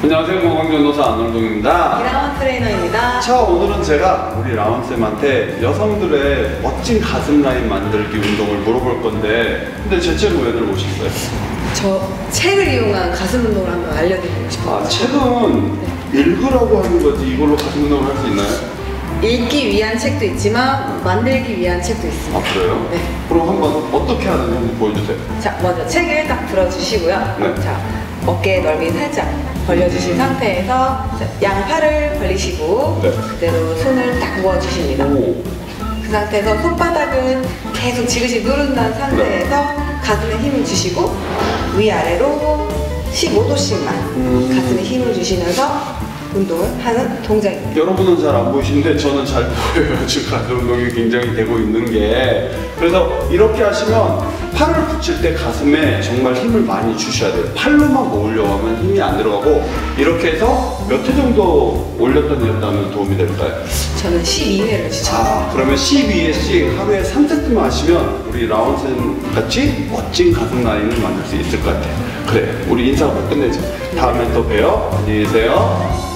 안녕하세요 건강전도사 안월동입니다 이라원 트레이너입니다. 자 오늘은 제가 우리 라온쌤한테 여성들의 멋진 가슴 라인 만들기 운동을 물어볼 건데 근데 제 책을 왜들 오셨어요? 저 책을 이용한 가슴 운동을 한번 알려드리고 싶어요. 아 책은 읽으라고 하는 거지 이걸로 가슴 운동을 할 수 있나요? 읽기 위한 책도 있지만 만들기 위한 책도 있습니다. 아 그래요? 네. 그럼 한번 어떻게 하는지 한번 보여주세요 자, 먼저 책을 딱 들어주시고요. 네. 자, 어깨 넓이 살짝 벌려주신 상태에서 자, 양팔을 벌리시고 네. 그대로 손을 딱 모아주십니다. 오 그 상태에서 손바닥은 계속 지그시 누른다는 상태에서 네. 가슴에 힘을 주시고 위아래로 15도씩만 음. 가슴에 힘을 주시면서 운동을 하는 동작입니다. 여러분은 잘 안 보이시는데 저는 잘 보여요. 지금 가슴 운동이 굉장히 되고 있는 게. 그래서 이렇게 하시면 팔을 붙일 때 가슴에 정말 힘을 많이 주셔야 돼요. 팔로만 모으려고 하면 힘이 안 들어가고 이렇게 해서 몇 회 정도 올렸다 내렸다 하면 도움이 될까요? 저는 12회를 추천합니다. 아, 그러면 12회씩 하루에 3세트만 하시면 우리 라운센 같이 멋진 가슴 라인을 만들 수 있을 것 같아요. 그래, 우리 인사하고 끝내자. 다음에 또 봬요. 안녕히 계세요.